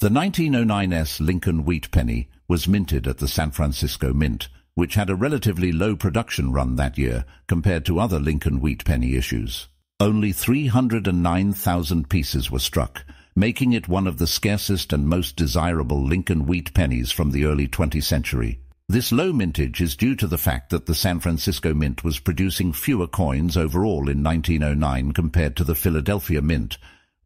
The 1909S Lincoln Wheat Penny was minted at the San Francisco Mint, which had a relatively low production run that year compared to other Lincoln Wheat Penny issues. Only 309,000 pieces were struck, making it one of the scarcest and most desirable Lincoln Wheat Pennies from the early 20th century. This low mintage is due to the fact that the San Francisco Mint was producing fewer coins overall in 1909 compared to the Philadelphia Mint,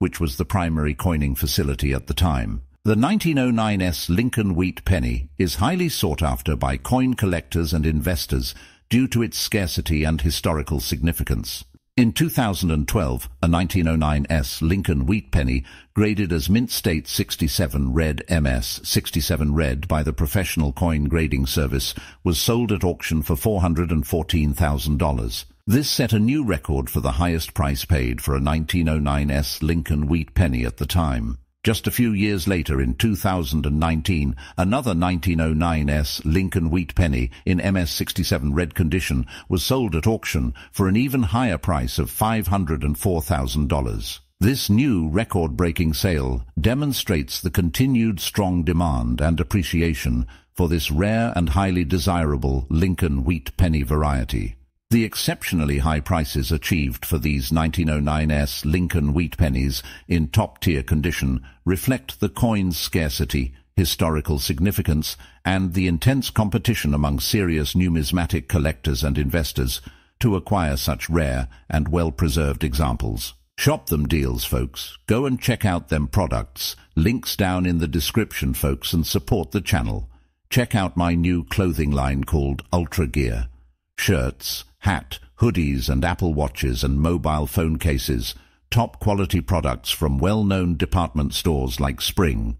which was the primary coining facility at the time. The 1909S Lincoln Wheat Penny is highly sought after by coin collectors and investors due to its scarcity and historical significance. In 2012, a 1909S Lincoln Wheat Penny, graded as Mint State 67 Red MS 67 Red by the Professional Coin Grading Service, was sold at auction for $414,000. This set a new record for the highest price paid for a 1909S Lincoln Wheat Penny at the time. Just a few years later, in 2019, another 1909S Lincoln Wheat Penny in MS67 red condition was sold at auction for an even higher price of $504,000. This new record-breaking sale demonstrates the continued strong demand and appreciation for this rare and highly desirable Lincoln Wheat Penny variety. The exceptionally high prices achieved for these 1909S Lincoln wheat pennies in top-tier condition reflect the coin's scarcity, historical significance, and the intense competition among serious numismatic collectors and investors to acquire such rare and well-preserved examples. Shop them deals, folks. Go and check out them products. Links down in the description, folks, and support the channel. Check out my new clothing line called Ultra Gear. Shirts, hat, hoodies and Apple Watches and mobile phone cases, top quality products from well-known department stores like Spring,